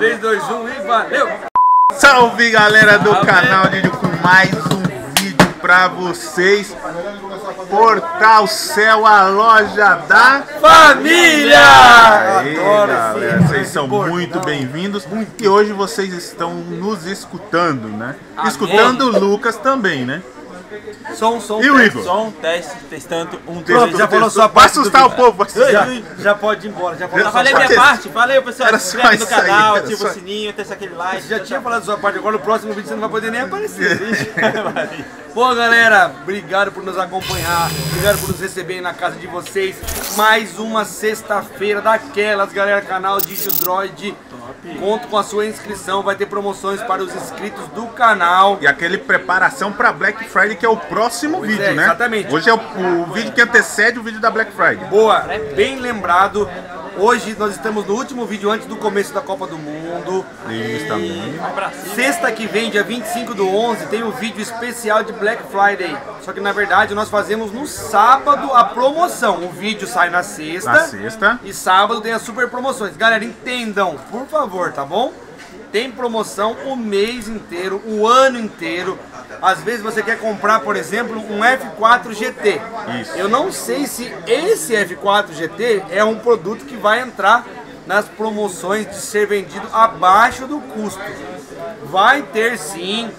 3, 2, 1 e valeu! Salve galera do Salve. canal Didi com mais um vídeo pra vocês. Portal Céu, a loja da Família! Aí, Adoro galera, esse vocês são portal. muito bem-vindos e hoje vocês estão nos escutando, né? Amém. Escutando o Lucas também, né? Som, som, E o teste, Igor? som, teste, testando, um, dois, Pronto, já falou sua Vai parte do assustar o povo. vai Já, assustar. já pode ir embora, já falou Já falei minha parte, valeu pessoal, se inscreve no canal, ativa o sininho, deixa aquele like. Já tinha falado sua parte, agora no próximo vídeo você não vai poder nem aparecer. Bom, galera, obrigado por nos acompanhar, obrigado por nos receberem na casa de vocês. Mais uma sexta-feira daquelas, galera, canal Digio Droid. Conto com a sua inscrição, vai ter promoções para os inscritos do canal. E aquele preparação pra Black Friday, que é o próximo Pois vídeo, é, né? exatamente. Hoje é o, o vídeo que antecede o vídeo da Black Friday. Boa, bem lembrado. Hoje nós estamos no último vídeo antes do começo da Copa do Mundo. Isso também. Sexta que vem, dia 25 do 11, tem um vídeo especial de Black Friday. Só que na verdade nós fazemos no sábado a promoção. O vídeo sai na sexta. Na sexta. E sábado tem as super promoções. Galera, entendam, por favor, tá bom? Tem promoção o mês inteiro, o ano inteiro. Às vezes você quer comprar, por exemplo, um F4 GT. Isso. Eu não sei se esse F4 GT é um produto que vai entrar nas promoções de ser vendido abaixo do custo. Vai ter sim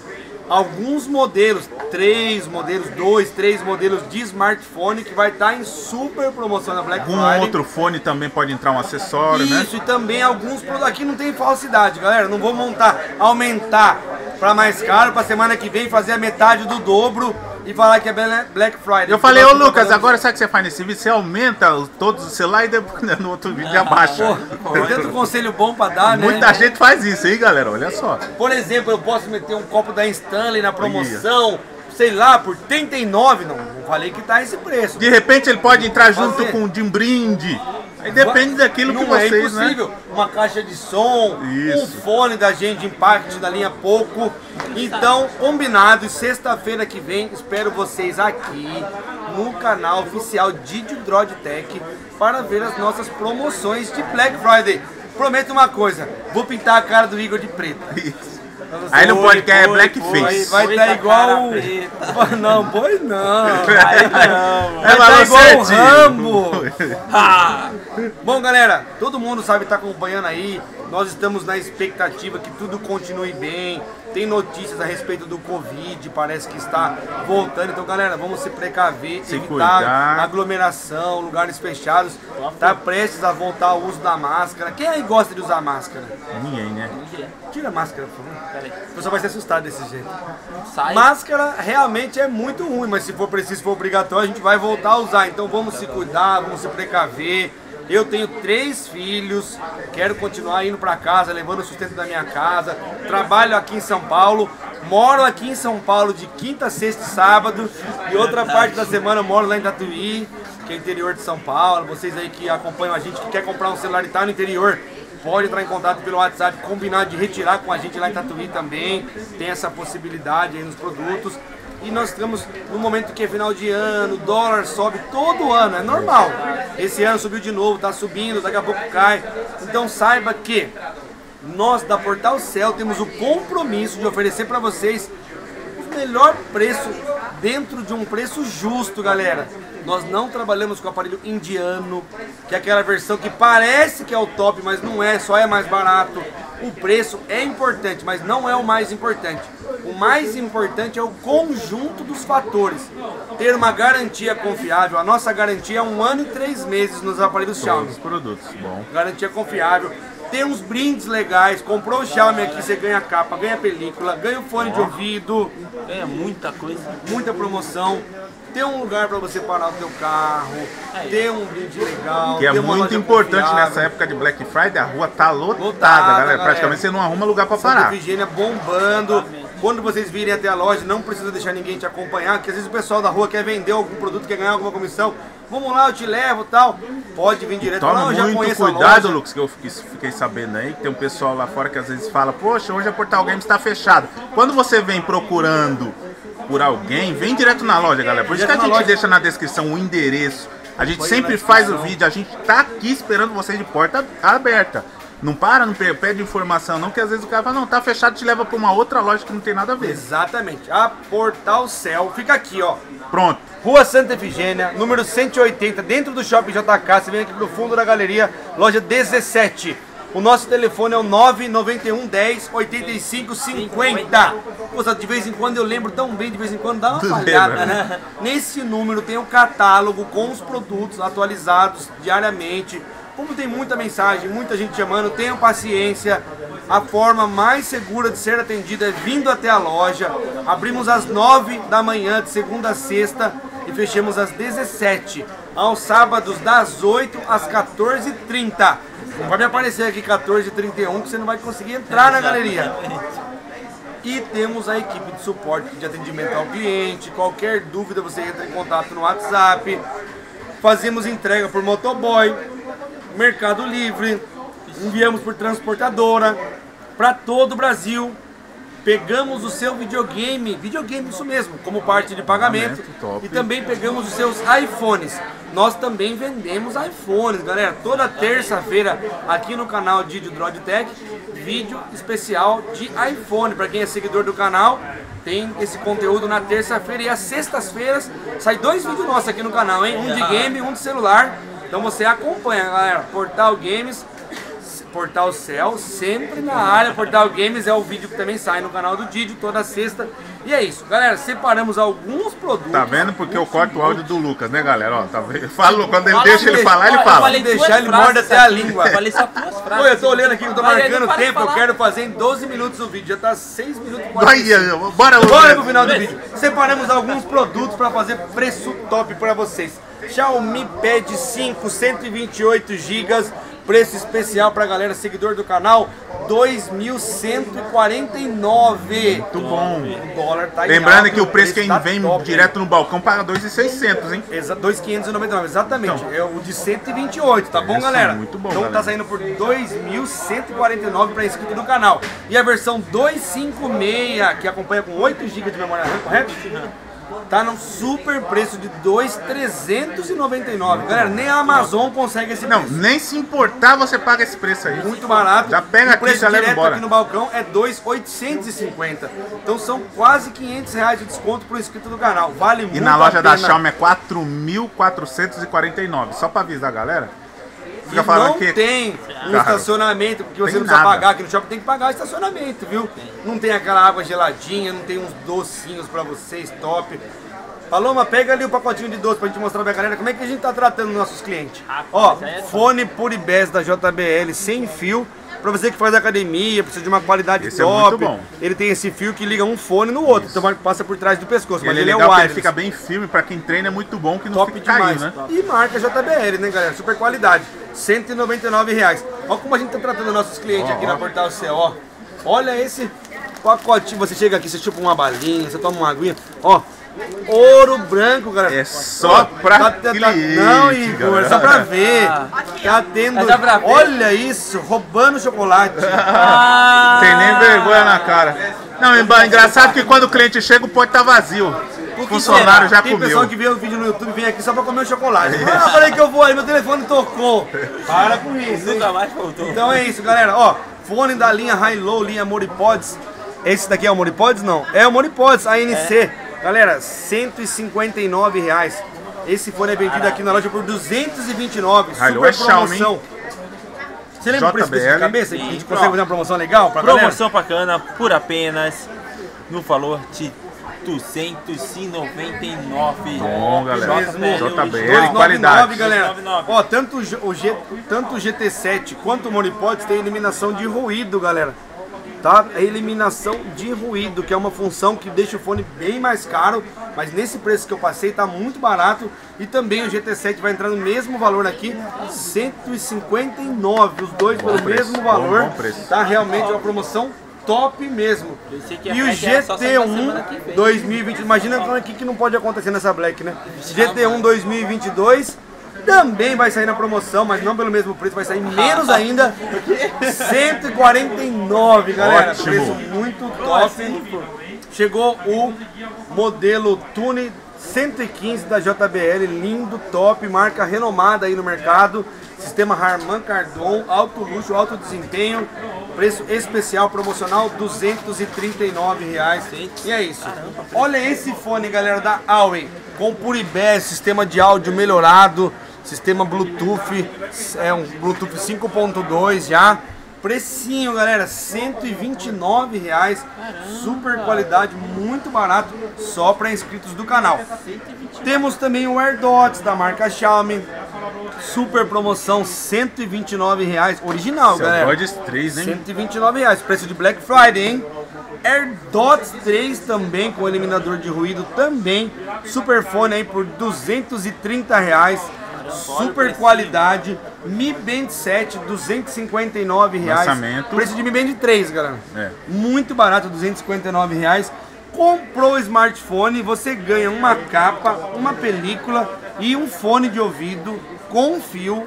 alguns modelos, três modelos, dois, três modelos de smartphone que vai estar em super promoção na Black Algum Friday. outro fone também pode entrar um acessório, né? Isso, e também alguns produtos. Aqui não tem falsidade, galera. Não vou montar, aumentar para mais caro, para semana que vem fazer a metade do dobro e falar que é Bla- Black Friday. Eu falei, ô Lucas, agora sabe o que você faz nesse vídeo? Você aumenta os- todos os celulares e depois no outro vídeo abaixa. Pô, tem tanto conselho bom para dar, né? Muita gente faz isso, hein, galera? Olha só. Por exemplo, eu posso meter um copo da Stanley na promoção, sei lá, por 39, não, não falei que tá esse preço. De repente ele pode entrar junto Fazer. com de um brinde. Aí depende daquilo que não é vocês, né? impossível. Uma caixa de som, Isso. um fone da gente Impact da linha Poco. Então, combinado, sexta-feira que vem, espero vocês aqui no canal oficial Didi Droid Tech para ver as nossas promoções de Black Friday. Prometo uma coisa, vou pintar a cara do Igor de preto. Isso. Aí no podcast é Blackface. Vai estar da igual. o-. Não, pois não. Aí não, Vai É, mas tá igual o. Rambo. Bom, galera, todo mundo sabe estar acompanhando aí. Nós estamos na expectativa que tudo continue bem. Tem notícias a respeito do Covid, parece que está voltando. Então, galera, vamos se precaver, Se evitar cuidar. aglomeração, lugares fechados. Tá prestes a voltar o uso da máscara. Quem aí gosta de usar máscara? Ninguém, né? Tira a máscara, por favor. peraí, O pessoal vai se assustar desse jeito. sai. Máscara realmente é muito ruim, mas se for preciso, se for obrigatório, a gente vai voltar a usar. Então vamos se cuidar, vamos se precaver. Eu tenho três filhos, quero continuar indo para casa, levando o sustento da minha casa. Trabalho aqui em São Paulo, moro aqui em São Paulo de quinta, sexta e sábado. E outra parte da semana eu moro lá em Tatuí, que é interior de São Paulo. Vocês aí que acompanham a gente, que quer comprar um celular e tá no interior, pode entrar em contato pelo WhatsApp, combinar de retirar com a gente lá em Tatuí também. Tem essa possibilidade aí nos produtos. E nós estamos no momento que é final de ano, dólar sobe todo ano, é normal. Esse ano subiu de novo, tá subindo, daqui a pouco cai. Então saiba que nós da Portal Cell temos o compromisso de oferecer para vocês melhor preço dentro de um preço justo, galera. Nós não trabalhamos com aparelho indiano, que é aquela versão que parece que é o top, mas não é, só é mais barato. O preço é importante, mas não é o mais importante. O mais importante é o conjunto dos fatores. Ter uma garantia confiável. A nossa garantia é um ano e três meses nos aparelhos Xiaomi produtos, bom. garantia confiável. Tem uns brindes legais, comprou o Xiaomi aqui, você ganha capa, ganha película, ganha o fone de ouvido, Ganha muita coisa. muita promoção. Tem um lugar para você parar o teu carro, tem um brinde legal. Que é muito importante confiável. nessa época de Black Friday, a rua tá lotada, Lotada, galera. galera. Praticamente você não arruma lugar pra Santa parar. Efigênia bombando. Quando vocês virem até a loja, não precisa deixar ninguém te acompanhar, porque às vezes o pessoal da rua quer vender algum produto, quer ganhar alguma comissão. Vamos lá, eu te levo tal. Pode vir direto. Toma Não, muito cuidado. Lucas, que eu fiquei, sabendo aí, que tem um pessoal lá fora que às vezes fala, poxa, hoje a Portal Games está fechado. Quando você vem procurando por alguém, vem direto na loja, galera. Por isso que a gente loja. deixa na descrição o endereço. A gente sempre faz o vídeo, a gente tá aqui esperando vocês de porta aberta. Não para, não pe- pede informação, não, que às vezes o cara fala, não, tá fechado, te leva pra uma outra loja que não tem nada a ver. Exatamente. A Portal Cell fica aqui, ó. Pronto. Rua Santa Efigênia, número 180, dentro do Shopping JK. Você vem aqui pro fundo da galeria, loja 17. O nosso telefone é o 991 10 85 50. Poxa, de vez em quando eu lembro tão bem, de vez em quando dá uma falhada, lembra, né? Nesse número tem um catálogo com os produtos atualizados diariamente. Como tem muita mensagem, muita gente chamando, tenham paciência. A forma mais segura de ser atendido é vindo até a loja. Abrimos às 9 da manhã, de segunda a sexta, e fechamos às 17. Aos sábados, das 8 às 14h30. Não vai me aparecer aqui 14h31 que você não vai conseguir entrar na galeria. E temos a equipe de suporte de atendimento ao cliente. Qualquer dúvida você entra em contato no WhatsApp. Fazemos entrega por motoboy, Mercado Livre, enviamos por transportadora para todo o Brasil. Pegamos o seu videogame, videogame isso mesmo, como parte de pagamento. E também pegamos os seus iPhones. Nós também vendemos iPhones, galera. Toda terça-feira aqui no canal Didio Drod Tech, vídeo especial de iPhone. Para quem é seguidor do canal, tem esse conteúdo na terça-feira e às sextas-feiras sai dois vídeos nossos aqui no canal, hein? Um de game e um de celular. Então você acompanha, galera. Portal Games, Portal Cell, sempre na área. Portal Games é o vídeo que também sai no canal do Didio toda sexta. E é isso, galera. Separamos alguns produtos. Tá vendo? Porque eu corto o áudio do Lucas, né, galera? Ó, tá vendo? Falou, quando ele Fala deixa ele falar, ele fala. falei deixar, ele morde até a língua. Eu falei só duas frases. Pô, eu tô olhando aqui, eu tô marcando o tempo, eu quero fazer em 12 minutos o vídeo, já tá 6 minutos e 45. Olha, bora, Lucas. Bora pro final do vídeo. Separamos alguns produtos para fazer preço top para vocês. Xiaomi Pad 5, 128 GB, preço especial para galera seguidor do canal, 2.149. Muito bom. O dólar tá em Lembrando alta, que o preço quem tá vem top, direto no balcão paga 2,600, hein? Exa 2.599, exatamente. É o de 128, tá bom, galera? muito bom, Então galera. tá saindo por 2.149 para inscrito no canal. E a versão 256, que acompanha com 8 GB de memória RAM, correto? Tá num super preço de 2.399. Galera, nem a Amazon consegue esse Não, preço. nem se importar você paga esse preço aí. Muito barato. Já pega E aqui, preço já leva embora. aqui no balcão é 2.850. Então são quase 500 reais de desconto pro inscrito do canal. Vale muito E na loja da. Xiaomi é 4.449. Só pra avisar a galera. Fica falando não que. tem um Cara, estacionamento, porque você tem não precisa nada. pagar aqui no shopping, tem que pagar o estacionamento, viu? Não tem aquela água geladinha, não tem uns docinhos pra vocês, top. Paloma, pega ali o pacotinho de doce pra gente mostrar pra galera como é que a gente tá tratando nossos clientes. Rapaz, Ó, é fone Puribes da JBL sem fio. Pra você que faz academia, precisa de uma qualidade Esse é top. muito bom. Ele tem esse fio que liga um fone no outro, então vai- passa por trás do pescoço. E Mas ele é é legal ele wireless. fica bem firme, pra quem treina é muito bom que não Top fica caindo, demais. né? E marca JBL, né, galera? Super qualidade. 199 reais. Olha como a gente tá tratando nossos clientes Ó, aqui ó. na Portal CO. Olha esse pacotinho. Você chega aqui, você chupa uma balinha, você toma uma aguinha. Ó, ouro branco, galera. É só pra cliente, Não, Igor, é só pra ver. Tá tendo... É pra ver. Olha isso, roubando chocolate. Ah, Tem nem vergonha na cara. Não, é engraçado que quando o cliente chega, o pote tá vazio. O funcionário será? já Tem comeu. pessoal que vê o vídeo no YouTube vem aqui só pra comer o chocolate. Ah, falei que eu vou aí, meu telefone tocou. Para com isso. hein? nunca mais voltou. Então é isso, galera. Ó, fone da linha High Low, linha Moripods. Esse daqui é o Moripods? Não. É o Moripods ANC. Galera, 159 reais. Esse fone é vendido aqui na loja por 229. High Low Super é promoção. Você lembra o preço desse de JBL. cabeça? Que a gente Sim. consegue fazer uma promoção legal pra galera? Promoção bacana por apenas no valor de 299. Bom, galera. JBL, 299, qualidade. galera. 299. Ó, tanto o, G- o G, tanto o GT7 quanto o Monipods tem eliminação de ruído, galera. Tá? A eliminação de ruído, que é uma função que deixa o fone bem mais caro, mas nesse preço que eu passei tá muito barato. E também o GT7 vai entrar no mesmo valor aqui, 159, os dois pelo preço, mesmo bom, valor. bom preço. Tá realmente uma promoção top mesmo. E o Black era só sair na semana que GT1 vem. 2020, imagina o que, que não pode acontecer nessa Black, né? GT1 2022 também vai sair na promoção, mas não pelo mesmo preço, vai sair menos ainda. 149, galera. Ótimo. Preço muito top. Chegou o modelo Tune 115 da JBL, lindo, top, marca renomada aí no mercado. Sistema Harman Kardon, alto luxo, alto desempenho, preço especial promocional, 239 reais. E é isso. Olha esse fone, galera, da Huawei, com Puribé, sistema de áudio melhorado, sistema Bluetooth, é um Bluetooth 5.2 já. Precinho, galera, 129 reais, super qualidade, muito barato, só para inscritos do canal. Temos também o AirDots da marca Xiaomi, super promoção, 129 reais, original, Seu galera. Buds 3, hein? 129 reais, preço de Black Friday, hein? AirDots 3 também, com eliminador de ruído também. Superfone aí por 230 reais. Super qualidade. Mi Band 7, 259 reais. Lançamento. Preço de Mi Band 3, galera. É. Muito barato, 259 reais. Comprou o smartphone, você ganha uma capa, uma película e um fone de ouvido com fio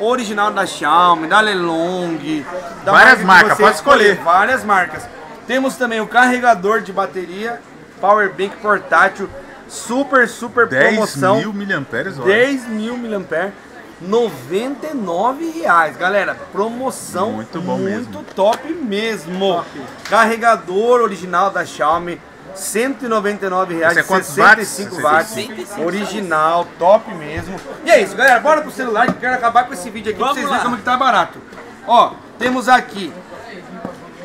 original da Xiaomi, da Lelong, da Várias marca marcas, pode escolher. Várias marcas. Temos também o carregador de bateria, Power Bank portátil, super, super 10 promoção. mil miliamperes hora. 10 mil miliamperes, 99 reais, galera. Promoção Muito bom muito mesmo. top mesmo. Carregador original da Xiaomi, 199 reais, é quantos 65 watts, 65. original, top mesmo. E é isso, galera. Bora pro celular que eu quero acabar com esse vídeo aqui pra Vamos vocês lá. verem como que tá barato. Ó, temos aqui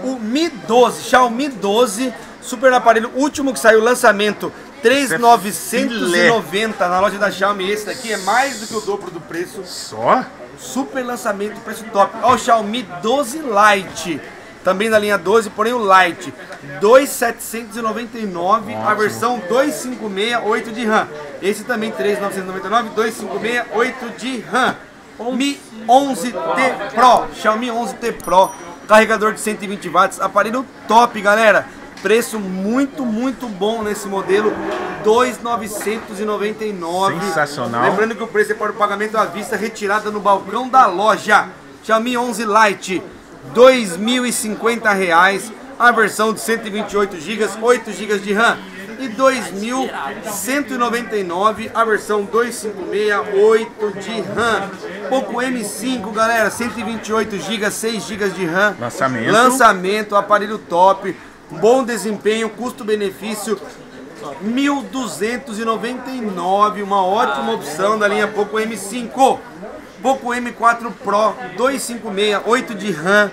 o Mi 12, Xiaomi 12, super aparelho, último que saiu, lançamento, 3,990 na loja da Xiaomi. Esse daqui é mais do que o dobro do preço. Só? Super lançamento, preço top. Ó, o Xiaomi 12 Lite. Também da linha 12, porém o Lite. 2,799. A versão 256, 8 de RAM. Esse também 3,999. 256, 8 de RAM. Mi 11T Pro. Xiaomi 11T Pro. Carregador de 120 watts. Aparelho top, galera. Preço muito, muito bom nesse modelo. 2,999. Sensacional. Lembrando que o preço é para o pagamento à vista retirada no balcão da loja. Xiaomi 11 Lite, 2.050 reais. A versão de 128 GB, 8 GB de RAM. E 2.199 a versão 256, 8 de RAM. Poco M5, galera, 128 GB, 6 GB de RAM. Lançamento. Lançamento, aparelho top, bom desempenho, custo-benefício. 1.299, uma ótima opção da linha Poco M5. Poco M4 Pro 256, 8 de RAM,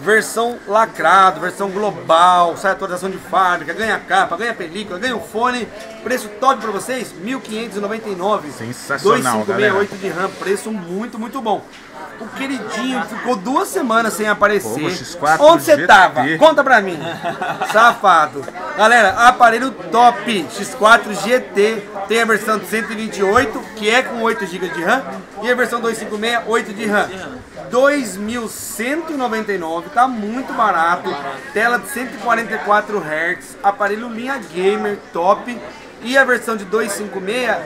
versão lacrado, versão global, sai atualização de fábrica, ganha capa, ganha película, ganha o fone. Preço top para vocês, 1.599. Sensacional, 256, 8 de RAM, preço muito, muito bom. O queridinho ficou duas semanas sem aparecer. X4 Onde você tava? Conta pra mim. Safado. Galera, aparelho top X4 GT. Tem a versão de 128, que é com 8 GB de RAM, e a versão 256, 8 de RAM. 2.199, tá muito barato. Tela de 144 Hz, aparelho linha gamer top. E a versão de 256,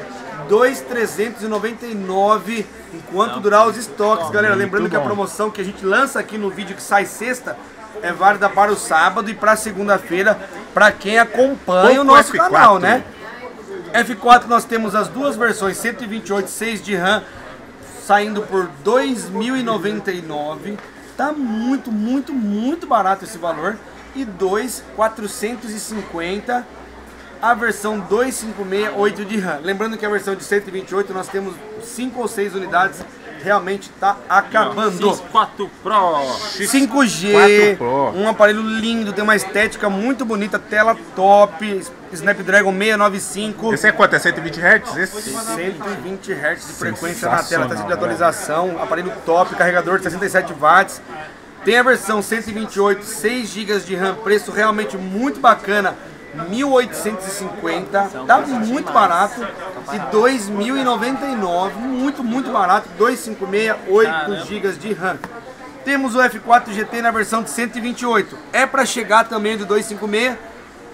2.399 enquanto durar os estoques, galera. Lembrando que a promoção que a gente lança aqui no vídeo que sai sexta é válida para o sábado e para segunda-feira para quem acompanha o nosso F4. canal, né? F4 nós temos as duas versões, 128, 6 de RAM, saindo por 2.099. Tá muito, muito, muito barato esse valor. E 2.450 a versão 256 8 de RAM. Lembrando que a versão de 128 nós temos 5 ou 6 unidades. Realmente tá acabando. X4 Pro. 5G, Pro. um aparelho lindo, tem uma estética muito bonita, tela top, Snapdragon 695. Esse é quanto? É 120 Hz? Esse? 120 Hz de frequência na tela, taxa de atualização, aparelho top, carregador de 67 watts. Tem a versão 128, 6 GB de RAM, preço realmente muito bacana, 1850, tá muito barato e 2099, muito muito barato, 256, 8 GB de RAM. Temos o F4 GT na versão de 128. É para chegar também do 256.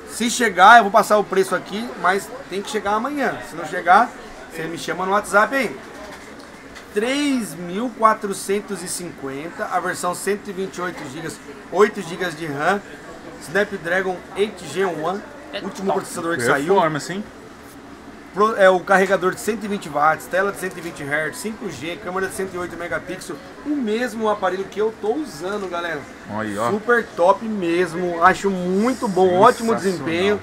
Se chegar, eu vou passar o preço aqui, mas tem que chegar amanhã. Se não chegar, você me chama no WhatsApp aí. 3.450, a versão 128 GB, 8 GB de RAM, Snapdragon 8 Gen 1, último processador que saiu. Performance, hein? pro- é o carregador de 120 watts, tela de 120 Hz, 5G, câmera de 108 megapixels, o mesmo aparelho que eu tô usando, galera. Olha aí, ó. Super top mesmo, acho muito bom, ótimo desempenho.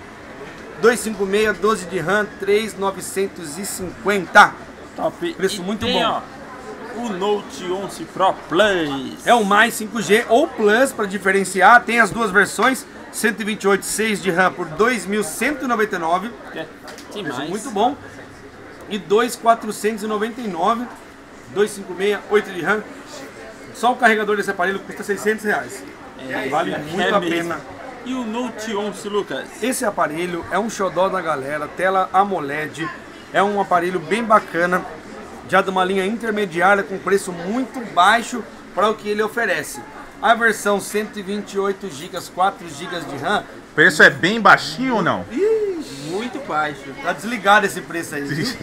256, 12 de RAM, 3,950. Top. Preço E muito tem, bom. ó, o Note 11 Pro Plus. É o mais 5G ou Plus para diferenciar, tem as duas versões, 128, 6 de RAM por 2.199. É, Tem Preço mais. muito bom. E 2,499. 256, 8 de RAM. Só o carregador desse aparelho custa 600 reais. É, Vale é muito a mesmo. pena. E o Note 11, Lucas? Esse aparelho é um xodó da galera, tela AMOLED. É um aparelho bem bacana, já de uma linha intermediária com preço muito baixo para o que ele oferece. A versão 128 GB, 4 GB de RAM, O preço é bem baixinho ou não? Muito baixo. tá desligado esse preço aí. viu?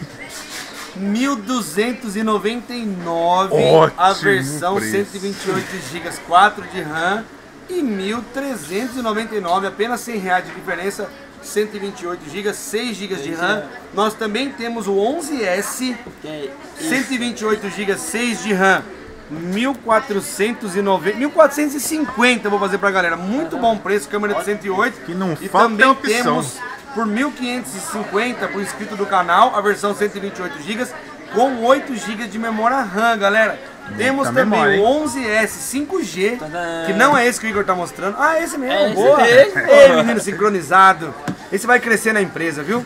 1.299 a Ótimo versão preço. 128 GB 4 de RAM e 1.399, apenas 100 reais de diferença, 128 GB, 6 GB de RAM. Nós também temos o 11S, Que é esse. 128 GB, 6 de RAM, 1490, 1450 vou fazer pra galera. Muito bom preço, câmera de 108. Que não e falta também opção. temos por 1550 por inscrito do canal, a versão 128 GB com 8 GB de memória RAM, galera. Temos também memória, o 11S 5G, Tadã. que não é esse que o Igor tá mostrando. Ah, esse mesmo, É esse boa. mesmo. Ei, menino sincronizado. Esse vai crescer na empresa, viu?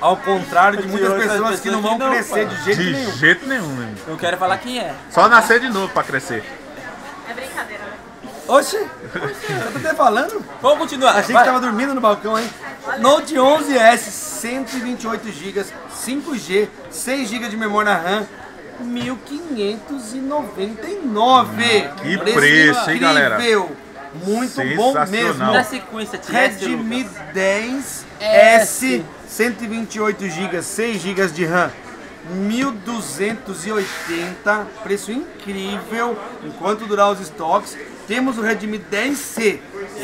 Ao contrário de muitas pessoas que não vão que crescer de jeito De nenhum. jeito nenhum, né? Eu quero falar quem é. Só nascer de novo pra crescer. É brincadeira. Oxe, eu tô até falando. Vamos continuar. Achei que Vai. tava dormindo no balcão, hein? Note 11S, 128 GB, 5G, 6 GB de memória RAM, 1.599. Que preço, hein, galera? incrível. Muito bom mesmo. Na sequência, Redmi Lucas. 10S, S. 128 GB, 6 GB de RAM. 1.280, preço incrível, enquanto durar os estoques. Temos o Redmi 10C,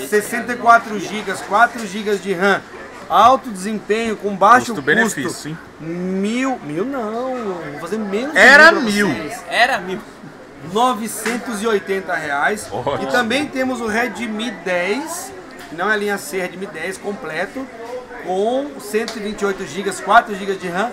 64 GB, 4 GB de RAM, alto desempenho, com baixo Custo-benefício, custo. hein? Mil, mil não, vou fazer menos de Era pra mil. vocês. Era mil. 980 reais. Ótimo. E também temos o Redmi 10, que não é a linha C, Redmi 10 completo, com 128 GB, 4 GB de RAM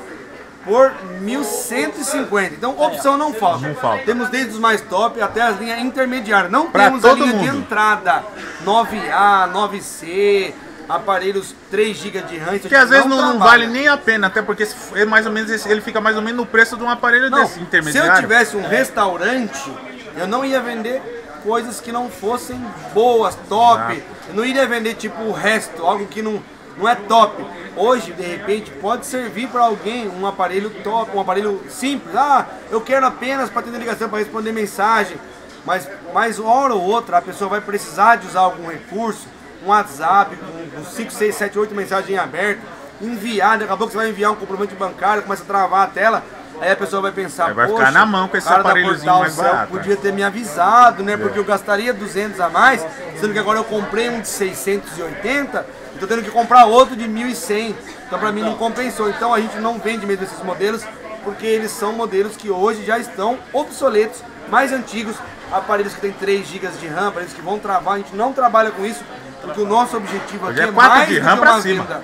por 1150. Então opção não falta. Não falta. Temos desde os mais top até as linhas intermediárias. Não Pra temos a linha de mundo. entrada 9A, 9C, aparelhos 3 GB de RAM. Que às vezes não, não vale nem a pena, até porque é mais ou menos ele fica mais ou menos no preço de um aparelho Não, desse se eu intermediário. tivesse um restaurante, eu não ia vender coisas que não fossem boas, top. Ah. Eu não iria vender tipo o resto, algo que não, não é top. Hoje, de repente, pode servir para alguém um aparelho top, um aparelho simples. Ah, eu quero apenas para atender ligação, para responder mensagem. Mas, mais hora ou outra, a pessoa vai precisar de usar algum recurso, um WhatsApp com 5, 6, 7, 8 mensagens em aberto, enviar, daqui a pouco você vai enviar um complemento bancário, começa a travar a tela, aí a pessoa vai pensar, Aí vai ficar "Poxa, na mão com esse aparelhozinho mais Cell barato, Podia ter me avisado, né? Porque eu gastaria 200 a mais, sendo que agora eu comprei um de 680 e tô tendo que comprar outro de 1100. Então pra mim não compensou. Então a gente não vende mesmo esses modelos, porque eles são modelos que hoje já estão obsoletos, mais antigos, aparelhos que tem 3 GB de RAM, aparelhos que vão travar, a gente não trabalha com isso, porque o nosso objetivo aqui é é, 4 mais de do RAM que pra uma cima. venda.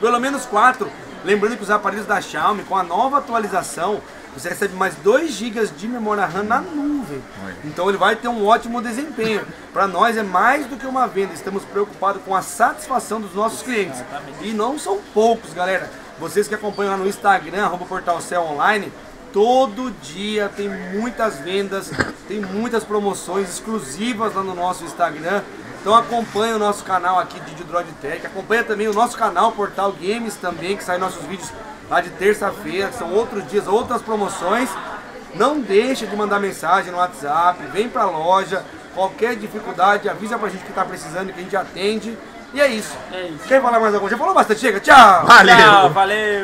Pelo menos 4. Lembrando que os aparelhos da Xiaomi, com a nova atualização, você recebe mais 2 GB de memória RAM na nuvem. Então ele vai ter um ótimo desempenho. Para nós é mais do que uma venda, estamos preocupados com a satisfação dos nossos clientes. E não são poucos, galera. Vocês que acompanham lá no Instagram, arroba Portal Cell Online, todo dia tem muitas vendas, tem muitas promoções exclusivas lá no nosso Instagram. Então acompanha o nosso canal aqui de Droid Tech, acompanha também o nosso canal Portal Games também, que sai nossos vídeos lá de terça-feira, que são outros dias, outras promoções. Não deixa de mandar mensagem no WhatsApp, vem pra loja, qualquer dificuldade, avisa pra gente que tá precisando, que a gente atende. E é isso. É isso. Quer falar mais alguma coisa? Já falou bastante, chega, tchau! Valeu! Tchau, valeu.